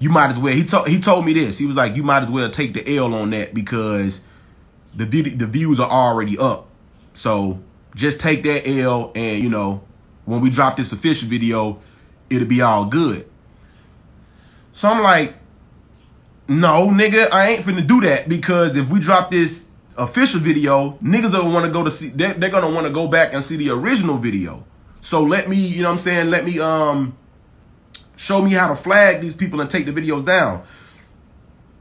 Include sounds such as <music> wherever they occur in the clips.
you might as well. He told he told me this. He was like, you might as well take the L on that because the the views are already up. So just take that L and you know when we drop this official video, it'll be all good. So I'm like, no, nigga, I ain't finna do that because if we drop this official video, niggas are want to go to see. They're, they're gonna want to go back and see the original video. So let me, you know, what I'm saying, let me um show me how to flag these people and take the videos down.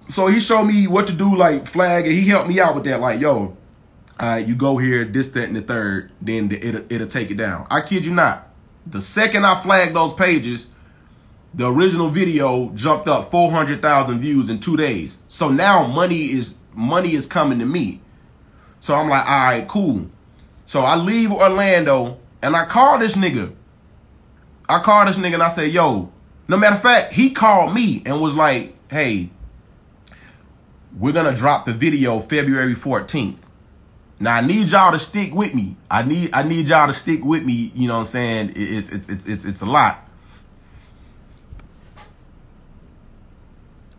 So he showed me what to do, like flag, and he helped me out with that. Like, yo, all right, you go here, this, that, and the third, then the, it'll, it'll take it down. I kid you not. The second I flagged those pages, the original video jumped up 400,000 views in two days. So now money is money is coming to me. So I'm like, all right, cool. So I leave Orlando and I call this nigga. I call this nigga and I say, yo, no matter of fact, he called me and was like, hey, we're gonna drop the video February 14th. Now I need y'all to stick with me. I need I need y'all to stick with me. You know what I'm saying? It's it's it's it's it's a lot.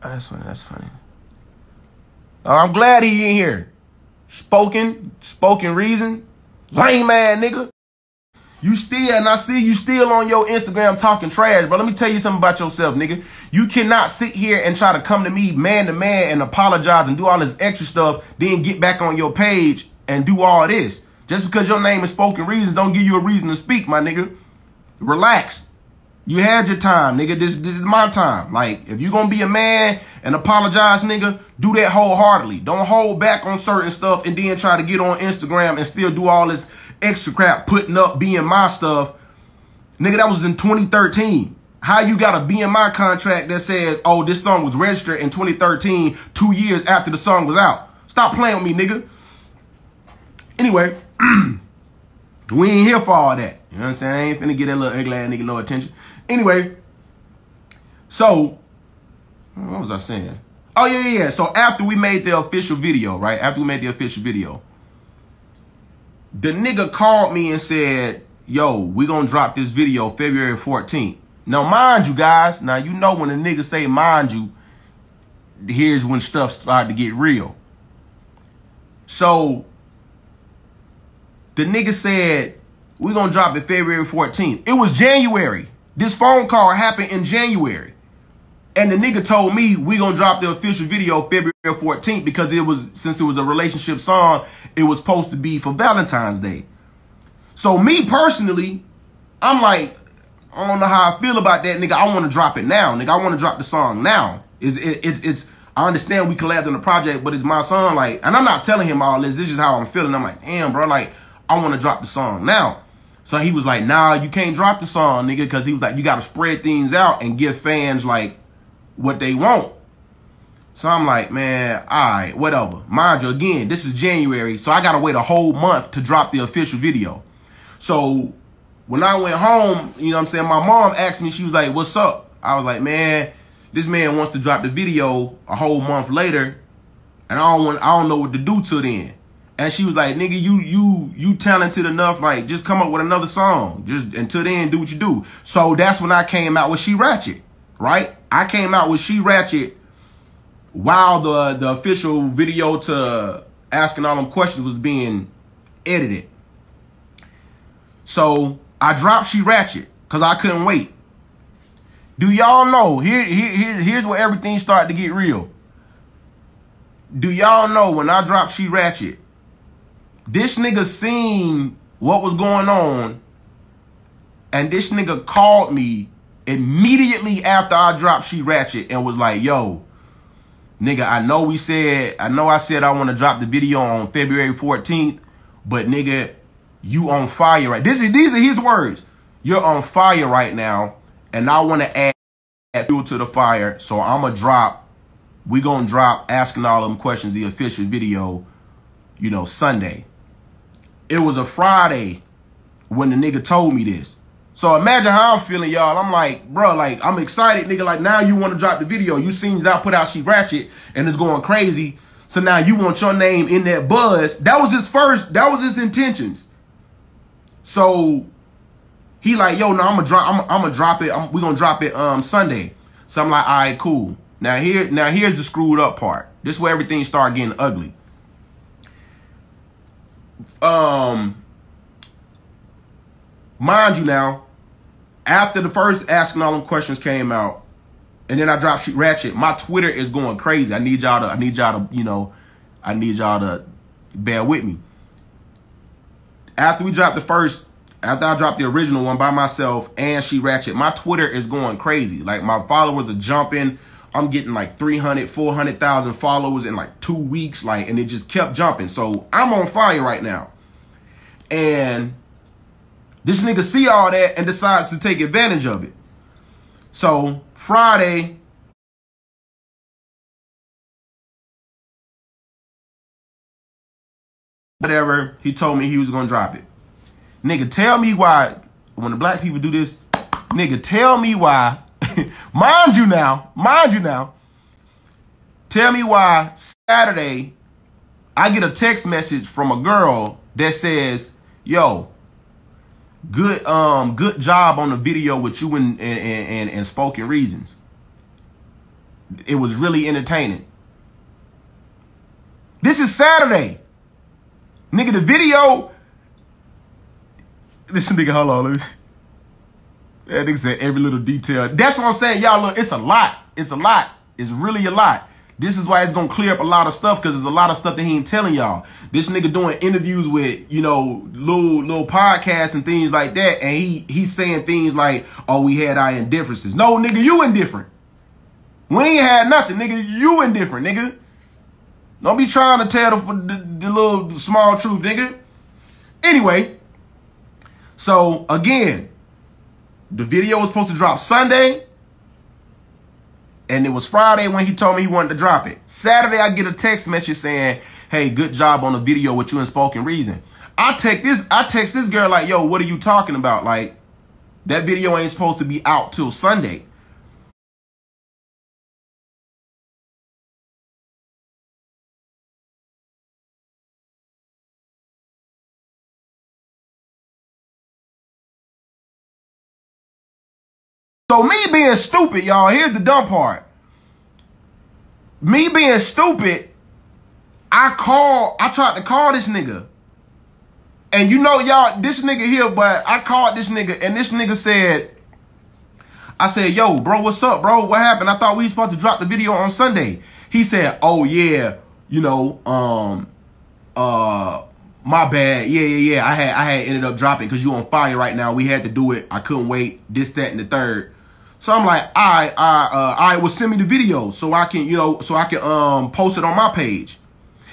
Oh, that's funny. That's funny. Oh, I'm glad he in here. Spoken, spoken reason. Lame man, nigga. You still, and I see you still on your Instagram talking trash, but let me tell you something about yourself, nigga. You cannot sit here and try to come to me man to man and apologize and do all this extra stuff, then get back on your page and do all this. Just because your name is spoken reasons don't give you a reason to speak, my nigga. Relax. You had your time, nigga. This this is my time. Like, if you gonna be a man and apologize, nigga, do that wholeheartedly. Don't hold back on certain stuff and then try to get on Instagram and still do all this extra crap, putting up BMI stuff. Nigga, that was in 2013. How you got a BMI contract that says, oh, this song was registered in 2013, two years after the song was out? Stop playing with me, nigga. Anyway, <clears throat> we ain't here for all that. You know what I'm saying? I ain't finna get that little ugly ass nigga no attention. Anyway, so what was I saying? Oh yeah, yeah, yeah. So after we made the official video, right? After we made the official video, the nigga called me and said, "Yo, we gonna drop this video February 14th." Now, mind you, guys. Now you know when a nigga say "mind you," here's when stuff started to get real. So the nigga said, going to drop it February 14th. It was January. This phone call happened in January. And the nigga told me we to drop the official video February 14th because it was, since it was a relationship song, it was supposed to be for Valentine's Day. So me personally, I'm like, I don't know how I feel about that, nigga. I want to drop it now, nigga. I want to drop the song now. Is it, it's, it's, I understand we collabed on the project, but it's my song, like, and I'm not telling him all this. This is how I'm feeling. I'm like, damn, bro, like, I want to drop the song now. So he was like, nah, you can't drop the song, nigga, because he was like, you got to spread things out and give fans like what they want. So I'm like, man, all right, whatever. Mind you, again, this is January, so I got to wait a whole month to drop the official video. So when I went home, you know what I'm saying, my mom asked me, she was like, what's up? I was like, man, this man wants to drop the video a whole month later, and I don't want, I don't know what to do till then. And she was like, nigga, you you you talented enough, like just come up with another song. Just until then, do what you do. So that's when I came out with She Ratchet, right? I came out with She Ratchet while the the official video to asking all them questions was being edited. So I dropped She Ratchet because I couldn't wait. Do y'all know? Here, here, here, here's where everything started to get real. Do y'all know when I dropped She Ratchet? This nigga seen what was going on, and this nigga called me immediately after I dropped She Ratchet and was like, yo, nigga, I know we said, I know I said I want to drop the video on February 14th, but nigga, you on fire right this is these are his words you're on fire right now and i want to add, fuel to the fire so i'm gonna drop we gonna drop asking all them questions the official video you know sunday it was a Friday when the nigga told me this. So imagine how I'm feeling, y'all. I'm like, bro, like, I'm excited, nigga. Like, now you want to drop the video. You seen that I put out She Ratchet and it's going crazy. So now you want your name in that buzz. That was his first, that was his intentions. So he like, yo, no, I'm gonna drop, I'm, I'm gonna drop it. I'm, we gonna drop it um Sunday. So I'm like, all right, cool. Now here, now here's the screwed up part. This is where everything started getting ugly. Um, mind you now, after the first asking all them questions came out, and then I dropped She Ratchet, my Twitter is going crazy. I need y'all to, I need y'all to, you know, I need y'all to bear with me. After we dropped the first, after I dropped the original one by myself and she ratchet, my Twitter is going crazy. Like my followers are jumping. I'm getting like 300, 400,000 followers in like two weeks. Like, and it just kept jumping. So I'm on fire right now. And this nigga see all that and decides to take advantage of it. So Friday, whatever, he told me he was gonna drop it. Nigga, tell me why, when the black people do this, nigga, tell me why, <laughs> mind you now, mind you now, tell me why Saturday I get a text message from a girl that says, yo, good um good job on the video with you and and, and, and spoken reasons. It was really entertaining. This is Saturday. Nigga, the video. This nigga, hold on, let That nigga said every little detail. That's what I'm saying, y'all. Look, it's a lot. It's a lot. It's really a lot. This is why it's gonna clear up a lot of stuff because there's a lot of stuff that he ain't telling y'all. This nigga doing interviews with, you know, little little podcasts and things like that, and he he's saying things like, "Oh, we had our indifferences." No, nigga, you indifferent. We ain't had nothing, nigga. You indifferent, nigga. Don't be trying to tell the, the, the little small truth, nigga. Anyway, so again, the video was supposed to drop Sunday. And it was Friday when he told me he wanted to drop it. Saturday, I get a text message saying, hey, good job on the video with you and Spoken Reason. I text this, I text this girl like, yo, what are you talking about? Like, that video ain't supposed to be out till Sunday. So me being stupid, y'all, here's the dumb part. Me being stupid, I call, I tried to call this nigga. And you know, y'all, this nigga here, but I called this nigga and this nigga said, I said, yo, bro, what's up, bro? What happened? I thought we was supposed to drop the video on Sunday. He said, oh yeah, you know, um, uh, my bad. Yeah, yeah, yeah. I had, I had ended up dropping because you on fire right now. We had to do it. I couldn't wait. This, that, and the third. So I'm like, I, I, uh, I will send me the video so I can, you know, so I can um post it on my page.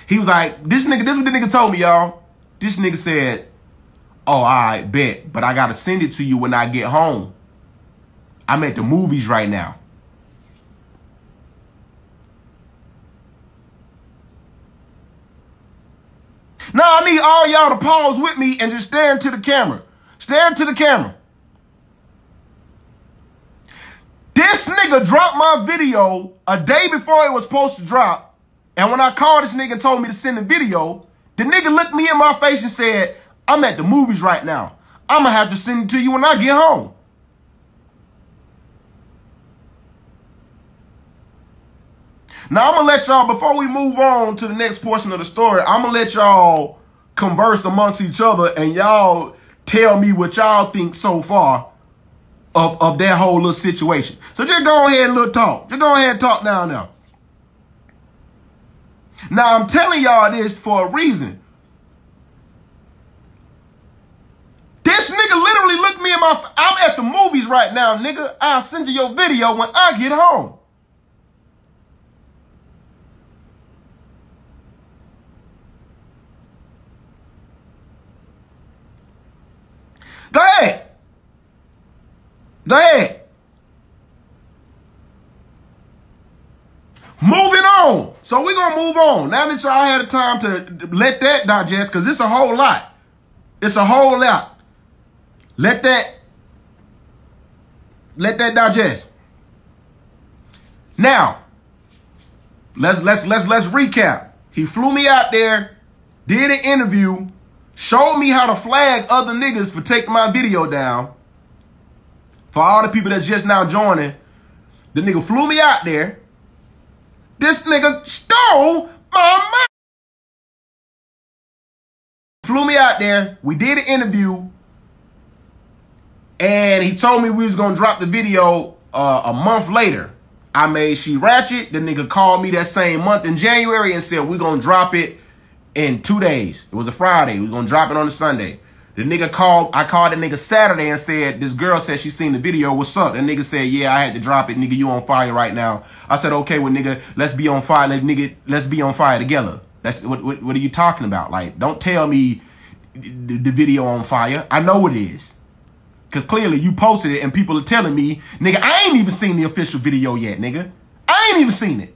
He was like, this nigga, this what the nigga told me, y'all. This nigga said, oh, I bet, but I gotta send it to you when I get home. I'm at the movies right now. Now I need all y'all to pause with me and just stare into the camera. Stare into the camera. This nigga dropped my video a day before it was supposed to drop. And when I called this nigga and told me to send the video, the nigga looked me in my face and said, I'm at the movies right now. I'm going to have to send it to you when I get home. Now, I'm going to let y'all, before we move on to the next portion of the story, I'm going to let y'all converse amongst each other and y'all tell me what y'all think so far of, of that whole little situation. So just go ahead and little talk. Just go ahead and talk down now. Now I'm telling y'all this for a reason. This nigga literally looked me in my. I'm at the movies right now, nigga. I'll send you your video when I get home. Go ahead. Go ahead. Moving on. So we're going to move on. Now that y'all had time to let that digest, because it's a whole lot. It's a whole lot. Let that, let that digest. Now, let's, let's, let's, let's recap. He flew me out there, did an interview, showed me how to flag other niggas for taking my video down. For all the people that's just now joining, The nigga flew me out there. This nigga stole my money. Flew me out there. We did an interview. And he told me we was gonna drop the video uh, a month later. I made She Ratchet. The nigga called me that same month in January and said we gonna drop it in two days. It was a Friday. We was gonna drop it on a Sunday. The nigga called, I called the nigga Saturday and said, this girl said she seen the video. What's up? The nigga said, yeah, I had to drop it. Nigga, you on fire right now. I said, okay, well, nigga, let's be on fire. Let nigga, let's be on fire together. That's what, what, what are you talking about? Like, don't tell me the, the video on fire. I know it is. Cause clearly you posted it and people are telling me, nigga, I ain't even seen the official video yet, nigga. I ain't even seen it.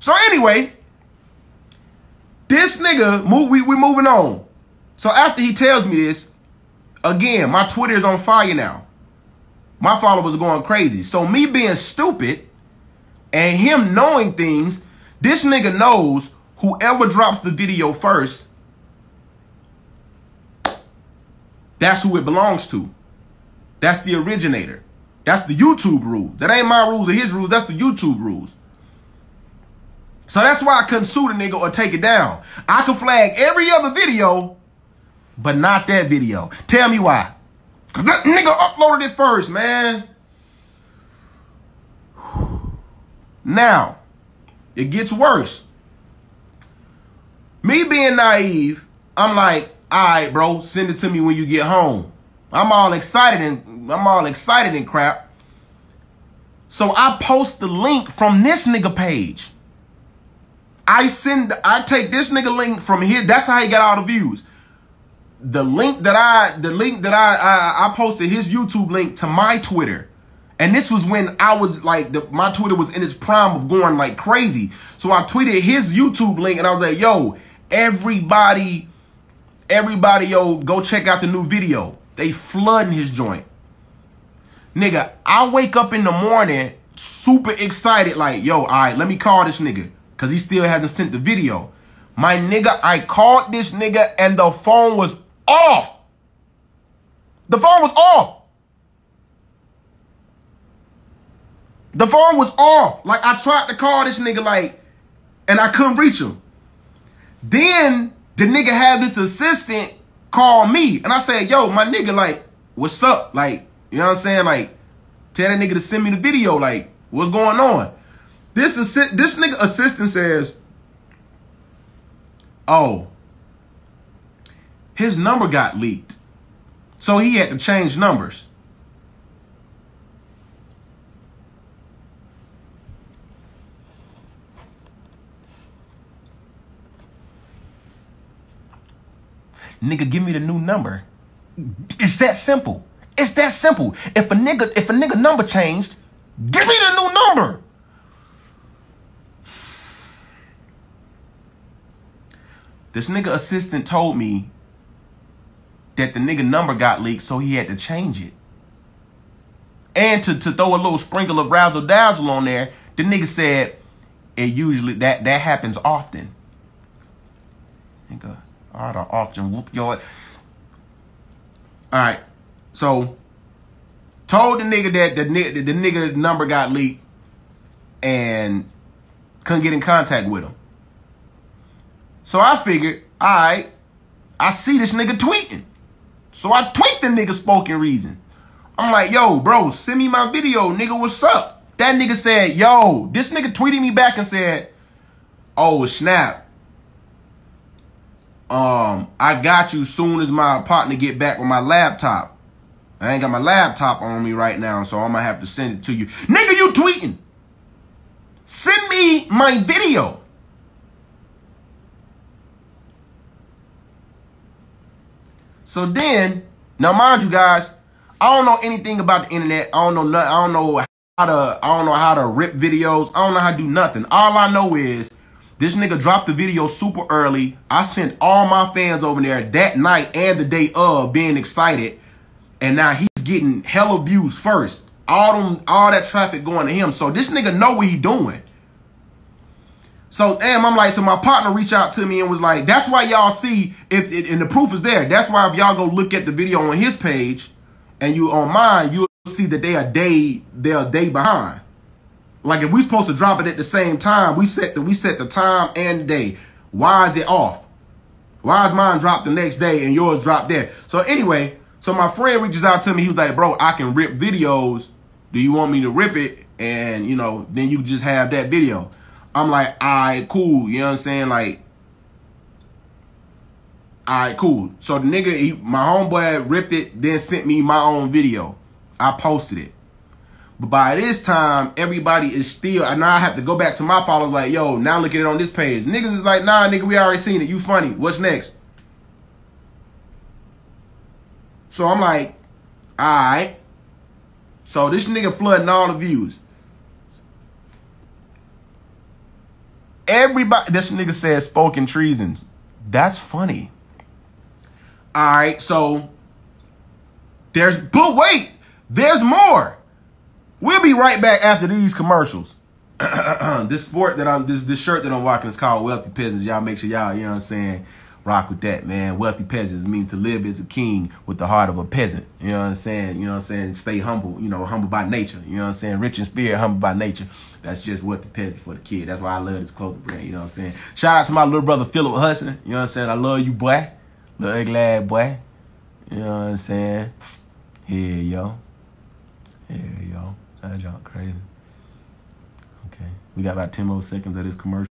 So anyway, this nigga, move, we, we moving on. So after he tells me this, again, my Twitter is on fire now. My followers are going crazy. So me being stupid and him knowing things, this nigga knows whoever drops the video first, that's who it belongs to. That's the originator. That's the YouTube rules. That ain't my rules or his rules. That's the YouTube rules. So that's why I couldn't sue the nigga or take it down. I could flag every other video but not that video. Tell me why. Cause that nigga uploaded it first, man. Now, it gets worse. Me being naive, I'm like, all right, bro, send it to me when you get home. I'm all excited and I'm all excited and crap. So I post the link from this nigga page. I send, I take this nigga link from here. That's how he got all the views the link that I the link that I, I I posted his YouTube link to my Twitter. And this was when I was like the, my Twitter was in its prime of going like crazy. So I tweeted his YouTube link and I was like, "Yo, everybody everybody yo go check out the new video." They flooding his joint. Nigga, I wake up in the morning super excited like, "Yo, all right, let me call this nigga cuz he still hasn't sent the video." My nigga, I called this nigga and the phone was off. The phone was off. The phone was off. Like I tried to call this nigga like, and I couldn't reach him. Then the nigga had this assistant call me, and I said, "Yo, my nigga, like, what's up? Like, you know what I'm saying? Like, tell that nigga to send me the video. Like, what's going on?" This assi- this nigga assistant says, "Oh, his number got leaked. So he had to change numbers. Nigga, give me the new number. It's that simple. It's that simple. If a nigga, if a nigga number changed, give me the new number. This nigga assistant told me that the nigga number got leaked, so he had to change it. And to, to throw a little sprinkle of razzle dazzle on there, the nigga said it usually that that happens often. Nigga, I ought often whoop your. Alright. So told the nigga that the, the, the nigga number got leaked and couldn't get in contact with him. So I figured, alright, I see this nigga tweeting. So I tweet the nigga spoken reason. I'm like, yo, bro, send me my video, nigga, what's up? That nigga said, yo, this nigga tweeted me back and said, oh, snap. Um, I got you soon as my partner get back with my laptop. I ain't got my laptop on me right now, so I'm gonna have to send it to you. Nigga, you tweeting. Send me my video. So then, now mind you guys, I don't know anything about the internet. I don't know nothing. I don't know how to. I don't know how to rip videos. I don't know how to do nothing. All I know is this nigga dropped the video super early. I sent all my fans over there that night and the day of being excited, and now he's getting hella views first. All them, all that traffic going to him. So this nigga know what he doing. So damn, I'm like, so my partner reached out to me and was like, that's why y'all see if and the proof is there. That's why if y'all go look at the video on his page and you on mine, you will see that they are day they're a day behind. Like if we supposed to drop it at the same time, we set the we set the time and the day. Why is it off? Why is mine dropped the next day and yours dropped there? So anyway, so my friend reaches out to me. He was like, "Bro, I can rip videos. Do you want me to rip it? And you know, then you just have that video." I'm like, "All right, cool." You know what I'm saying? Like, all right, cool. So the nigga, he, my homeboy ripped it, then sent me my own video. I posted it. But by this time, everybody is still, and now I have to go back to my followers like, yo, now look at it on this page. Niggas is like, nah, nigga, we already seen it. You funny. What's next? So I'm like, all right. So this nigga flooding all the views. Everybody, this nigga says spoken treasons. That's funny. All right, so there's, but wait, there's more. We'll be right back after these commercials. <clears throat> this sport that I'm this this shirt that I'm rocking is called Wealthy Peasants. Y'all make sure y'all, you know what I'm saying, rock with that, man. Wealthy peasants mean to live as a king with the heart of a peasant. You know what I'm saying? You know what I'm saying? Stay humble, you know, humble by nature. You know what I'm saying? Rich in spirit, humble by nature. That's just what the peasants for the kid. That's why I love this clothing brand. You know what I'm saying? Shout out to my little brother Philip Hudson. You know what I'm saying? I love you, boy. Little ass boy. You know what I'm saying? Here, yo. Here, yo. That junk crazy. Okay. We got about 10 more seconds of this commercial.